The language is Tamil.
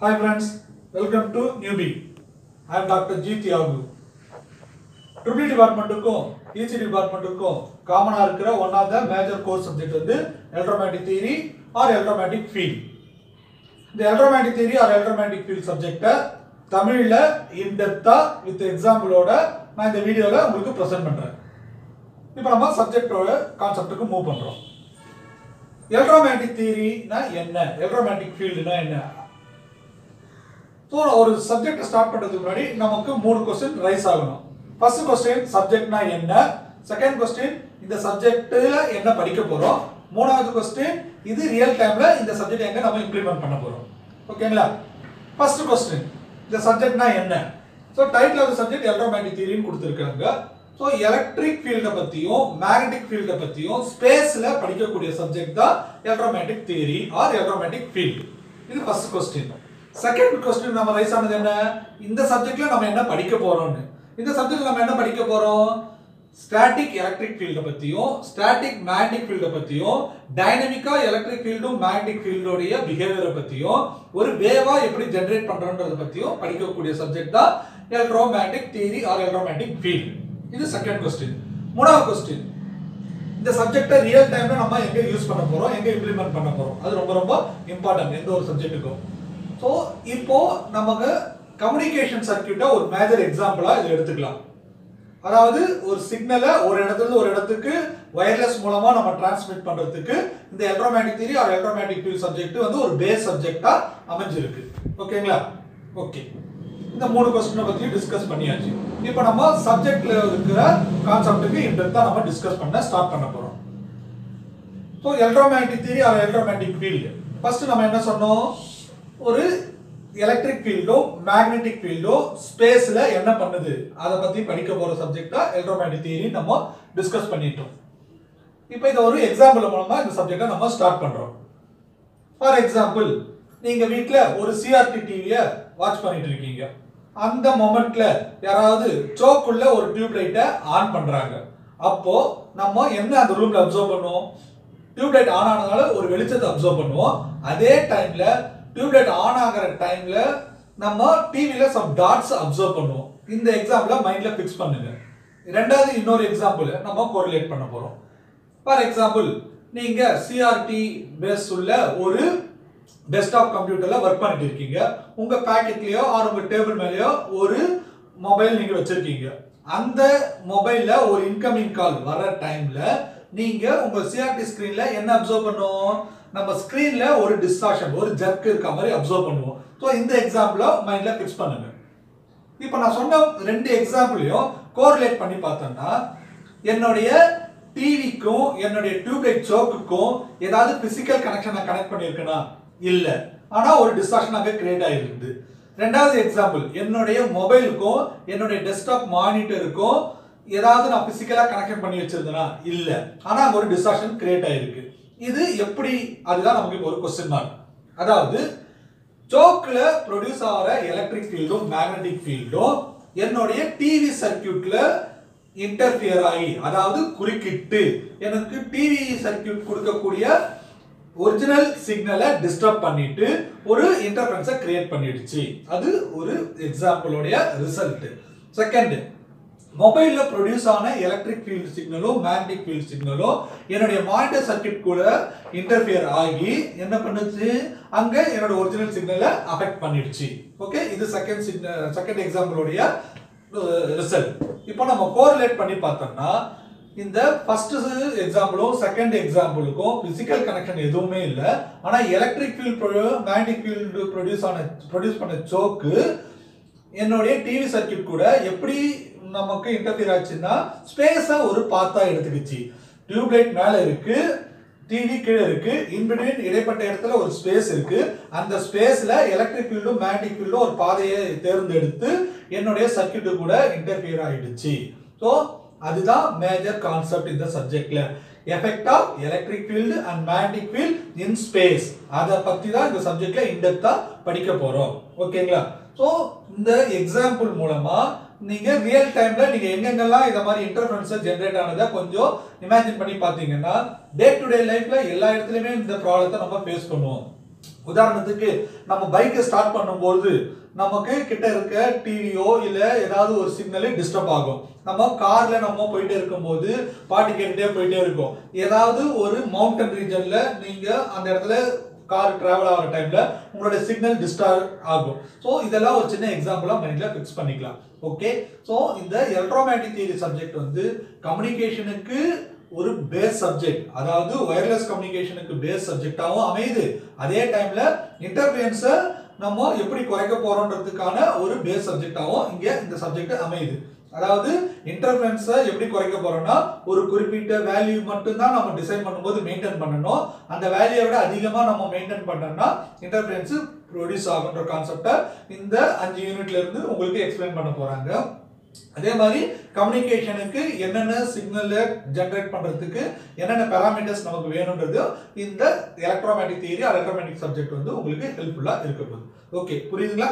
Hi friends, welcome to Newbie. I am Dr. G. Thiagu. Triple டிபார்ட்மெண்ட்டுக்கும் E C டிபார்ட்மெண்ட்டுக்கும் காமனாக இருக்கிற one of the major core subject வந்து electromagnetic theory or electromagnetic field இந்த electromagnetic theory or electromagnetic field சப்ஜெக்டை தமிழில் இன்டெப்த்தாக வித் எக்ஸாம்பிளோட நான் இந்த வீடியோவில் உங்களுக்கு ப்ரெசென்ட் பண்ணுறேன் இப்போ நம்ம சப்ஜெக்டோட கான்செப்டுக்கு மூவ் பண்ணுறோம் எலக்ட்ரோமேட்டிக் தியரினா என்ன எலக்ட்ரோமேட்டிக் ஃபீல்டுனா என்ன ஸோ ஒரு சப்ஜெக்ட் ஸ்டார்ட் பண்ணுறதுக்கு முன்னாடி நமக்கு மூணு கொஸ்டின் ரைஸ் ஆகணும். ஃபர்ஸ்ட் கொஸ்டின் சப்ஜெக்ட்னா என்ன? செகண்ட் கொஸ்டின் இந்த சப்ஜெக்ட்ல என்ன படிக்க போறோம்? மூணாவது கொஸ்டின் இது ரியல் டைம்ல இந்த சப்ஜெக்ட் எங்க நம்ம இம்ப்ளிமெண்ட் பண்ண போறோம். ஓகேங்களா ஃபர்ஸ்ட் கொஸ்டின் இந்த சப்ஜெக்ட்னா என்ன? So title of subject electromagnetic தியரின்னு கொடுத்துருக்காங்க ஸோ எலக்ட்ரிக் ஃபீல்டை பற்றியும் மேக்னெட்டிக் ஃபீல்டை பற்றியும் ஸ்பேஸில் படிக்கக்கூடிய சப்ஜெக்ட் தான் electromagnetic theory or electromagnetic field இது ஃபர்ஸ்ட் கொஸ்டின் செகண்ட் கொஸ்டின் நம்ம ரைஸ் ஆனது என்ன? இந்த சப்ஜெக்ட்ல நம்ம என்ன படிக்க போறோம்னு. இந்த சப்ஜெக்ட்ல நம்ம என்ன படிக்க போறோம்? ஸ்டாட்டிக் எலக்ட்ரிக் ஃபீல்டை பற்றியும் ஸ்டாட்டிக் மேக்னெட்டிக் ஃபீல்டை பற்றியும் டைனமிக்கா எலக்ட்ரிக் ஃபீல்டும் மேக்னெட்டிக் ஃபீல்டோடைய பிஹேவியரை பற்றியும் ஒரு வேவாக எப்படி ஜென்ரேட் பண்ணுறோன்றத பற்றியும் படிக்கக்கூடிய சப்ஜெக்ட் தான் electromagnetic theory or electromagnetic field இது செகண்ட் கொஸ்டின் மூணாவது கொஸ்டின் இந்த சப்ஜெக்டை ரியல் டைமில் நம்ம எங்கே யூஸ் பண்ண போகிறோம் எங்கே இம்ப்ளிமெண்ட் பண்ண போகிறோம் அது ரொம்ப ரொம்ப இம்பார்ட்டன்ட் எந்த ஒரு சப்ஜெக்ட்டுக்கும் ஸோ இப்போ நமக்கு கம்யூனிகேஷன் சர்க்கியூட்டை ஒரு மேஜர் எக்ஸாம்பிளாக இதை எடுத்துக்கலாம். அதாவது ஒரு சிக்னலை ஒரு இடத்துல ஒரு இடத்துக்கு வயர்லெஸ் மூலமாக நம்ம டிரான்ஸ்மிட் பண்ணுறதுக்கு இந்த electromagnetic theory or electromagnetic field subject வந்து ஒரு பேஸ் சப்ஜெக்டாக அமைஞ்சிருக்கு. ஓகேங்களா ஓகே இந்த மூணு கொஸ்டினை பற்றியும் டிஸ்கஸ் பண்ணியாச்சு. இப்போ நம்ம சப்ஜெக்டில் இருக்கிற கான்செப்ட்டுக்கு தான் நம்ம டிஸ்கஸ் பண்ண ஸ்டார்ட் பண்ண போகிறோம் so electromagnetic theory or electromagnetic field first நம்ம என்ன சொன்னோம்? ஒரு எலக்ட்ரிக் ஃபீல்டோ மேக்னெட்டிக் ஃபீல்டோ ஸ்பேஸ்ல என்ன பண்ணுது? அதை பத்தி படிக்க போற சப்ஜெக்டா எலக்ட்ரோமேட்டிக் தியரி நம்ம டிஸ்கஸ் பண்ணிட்டோம். இப்போ இதை ஒரு எக்ஸாம்பிள் மூலமா இந்த சப்ஜெக்டை நம்ம ஸ்டார்ட் பண்றோம். ஃபார் எக்ஸாம்பிள் நீங்க வீட்டில் ஒரு சிஆர்டி டிவியை வாட்ச் பண்ணிட்டு இருக்கீங்க. அந்த மொமெண்ட்ல யாராவது சோக்குள்ள ஒரு டியூப் லைட்டை ஆன் பண்றாங்க. அப்போ நம்ம என்ன அந்த ரூம்ல அப்சர்வ் பண்ணுவோம்? டியூப் லைட் ஆன் ஆனதால ஒரு வெளிச்சத்தை அப்சர்வ் பண்ணுவோம். அதே டைம்ல டியூப் லைட் ஆன் ஆகிற டைம்ல நம்ம டிவியில் சம் டாட்ஸ் அப்சர்வ் பண்ணுவோம். இந்த எக்ஸாம்பிள மைண்ட்ல ஃபிக்ஸ் பண்ணுங்க. ரெண்டாவது இன்னொரு எக்ஸாம்பிள் நம்ம கோரிலேட் பண்ண போறோம். ஃபார் எக்ஸாம்பிள் நீங்க சிஆர்டி பேஸ் உள்ள ஒரு டெஸ்க்டாப் கம்ப்யூட்டர்ல ஒர்க் பண்ணிட்டு இருக்கீங்க. உங்க பாக்கெட்லயோ ஆர் உங்க டேபிள் மேலேயோ ஒரு மொபைல் நீங்க வச்சிருக்கீங்க. அந்த மொபைல்ல ஒரு இன்கமிங் கால் வர டைம்ல நீங்க உங்க சிஆர்டி ஸ்கிரீன்ல என்ன அப்சர்வ் பண்ணுவோம்? நம்ம ஸ்கிரீன்ல ஒரு டிஸ்டார்ஷன் ஒரு ஜர்க் இருக்க மாதிரி அப்சர்வ் பண்ணுவோம். ஸோ இந்த எக்ஸாம்பிள மைண்ட்ல ஃபிக்ஸ் பண்ணுங்க. இப்போ நான் சொன்ன ரெண்டு எக்ஸாம்பிளையும் கோரிலேட் பண்ணி பார்த்தோம்னா என்னுடைய டிவிக்கும் என்னுடைய டியூப்லைட் சோக்குக்கும் ஏதாவது பிசிக்கல் நான் கனெக்ட் பண்ணியிருக்கேனா? இல்ல. ஆனா ஒரு டிஸ்டார்ஷன் அங்கே கிரியேட் ஆகிருக்குது ரெண்டாவது எக்ஸாம்பிள் என்னுடைய மொபைலுக்கும் என்னுடைய டெஸ்க்டாப் மானிட்டருக்கும் ஏதாவது நான் பிசிக்கலாக கனெக்ஷன் பண்ணி வச்சிருந்தேனா? இல்லை. ஆனால் அங்கே ஒரு டிஸ்டார்ஷன் கிரியேட் ஆயிருக்கு. இது எப்படி? அதுதான் நமக்கு இப்போ ஒரு கொஸ்டின் மார்க் அதாவது சோக்கில் ப்ரொடியூஸ் ஆகிற எலக்ட்ரிக் ஃபீல்டும் மேக்னட்டிக் ஃபீல்டும் என்னுடைய டிவி சர்க்கியூட்டில் இன்டர்ஃபியர் ஆகி அதாவது குறுக்கிட்டு எனக்கு டிவி சர்க்கியூட் கொடுக்கக்கூடிய ஒரிஜினல் சிக்னலை டிஸ்டர்ப் பண்ணிட்டு ஒரு இன்டர்ஃபரன்ஸை கிரியேட் பண்ணிடுச்சு. அது ஒரு எக்ஸாம்பிளோடைய ரிசல்ட் செகண்ட் மொபைலில் ப்ரொடியூஸ் ஆன எலக்ட்ரிக் ஃபீல்டு சிக்னலோ மேக்னெட்டிக் ஃபீல்ட் சிக்னலோ என்னுடைய மானிட்டர் சர்க்கியூட் கூட இன்டர்ஃபியர் ஆகி என்ன பண்ணுச்சு? அங்கே என்னோட ஒரிஜினல் சிக்னலை அஃபெக்ட் பண்ணிடுச்சு. ஓகே இது செகண்ட் சிக்னல் செகண்ட் எக்ஸாம்பிளுடைய ரிசல்ட் இப்போ நம்ம கோரிலேட் பண்ணி பார்த்தோம்னா இந்த ஃபர்ஸ்ட் எக்ஸாம்பிளும் செகண்ட் எக்ஸாம்பிளுக்கும் பிசிக்கல் கனெக்ஷன் எதுவுமே இல்லை. ஆனால் electric field magnetic field produce ஆன ப்ரொடியூஸ் பண்ண சோக்கு என்னுடைய டிவி சர்க்கியூட் கூட எப்படி நமக்கு இன்டர்ஃபியர் ஆச்சுன்னா ஸ்பேஸை ஒரு பாத்தா எடுத்துக்கிச்சு. டியூப்லைட் மேலே இருக்கு டிவி கீழே இருக்கு இன்பிட்வீன் இடைப்பட்ட இடத்துல ஒரு ஸ்பேஸ் இருக்கு. அந்த ஸ்பேஸ்ல எலக்ட்ரிக் ஃபீல்டும் மேக்னெட்டிக் ஃபீல்டும் ஒரு பாதையை தேர்ந்தெடுத்து என்னுடைய சர்க்கியூட்டு கூட இன்டர்ஃபியர் ஆயிடுச்சு. ஸோ அதுதான் மேஜர் கான்செப்ட் இந்த சப்ஜெக்ட்ல effect of electric field and magnetic field in space அதை பத்தி தான் இந்த சப்ஜெக்ட்ல இன்டெப்தா படிக்க போறோம். ஓகேங்களா ஸோ இந்த எக்ஸாம்பிள் மூலமா நீங்க ரியல் டைம்ல நீங்க எங்கெங்கெல்லாம் இந்த மாதிரி இன்டர்ஃபரன்ஸ் ஜென்ரேட் ஆனதை கொஞ்சம் இமேஜின் பண்ணி பார்த்தீங்கன்னா டே டு டே லைஃப்ல எல்லா இடத்துலயுமே இந்த ப்ராப்ளத்தை நம்ம ஃபேஸ் பண்ணுவோம். உதாரணத்துக்கு நம்ம பைக்கை ஸ்டார்ட் பண்ணும்போது நமக்கு கிட்ட இருக்க டிவியோ இல்லை ஏதாவது ஒரு சிக்னல் டிஸ்டர்ப் ஆகும். நம்ம கார்ல நம்ம போயிட்டே இருக்கும்போது பாட்டு கேட்டுட்டே போயிட்டே இருக்கும். ஏதாவது ஒரு மவுண்டன் ரீஜன்ல நீங்க அந்த இடத்துல கார் டிராவல் ஆகிற டைம்ல உங்களோட சிக்னல் டிஸ்டர்ப் ஆகும். ஸோ இதெல்லாம் ஒரு சின்ன எக்ஸாம்பிளாக மைண்டில் ஃபிக்ஸ் பண்ணிக்கலாம். ஓகே ஸோ இந்த எலக்ட்ரோமேட்டிக் தியரி சப்ஜெக்ட் வந்து கம்யூனிகேஷனுக்கு ஒரு பேஸ் சப்ஜெக்ட் அதாவது ஒயர்லெஸ் கம்யூனிகேஷனுக்கு பேஸ் சப்ஜெக்டாகவும் அமையுது. அதே டைம்ல இன்டர்ஃபியன்ஸை நம்ம எப்படி குறைக்க போறோன்றதுக்கான ஒரு பேஸ் சப்ஜெக்டாகவும் இங்கே இந்த சப்ஜெக்ட் அமையுது. அதாவது இன்டர்ஃபரன்ஸை எப்படி குறைக்க போறோம்னா ஒரு குறிப்பிட்ட வேல்யூ மட்டும்தான் நம்ம டிசைன் பண்ணும்போது மெயின்டைன் பண்ணணும். அந்த வேல்யூவை விட அதிகமாக நம்ம மெயின்டைன் பண்ணோம்னா இன்டர்ஃபரன்ஸ் ப்ரொடியூஸ் ஆகுன்ற கான்செப்டை இந்த அஞ்சு யூனிட்ல இருந்து உங்களுக்கு எக்ஸ்பிளைன் பண்ண போறாங்க. அதே மாதிரி கம்யூனிகேஷனுக்கு என்னென்ன சிக்னலை ஜென்ரேட் பண்ணுறதுக்கு என்னென்ன பேராமீட்டர்ஸ் நமக்கு வேணுன்றது இந்த எலக்ட்ரோமேட்டிக் தியரி எலக்ட்ரோமேட்டிக் சப்ஜெக்ட் வந்து உங்களுக்கு ஹெல்ப்ஃபுல்லாக இருக்க போகுது. ஓகே புரியுதுங்களா?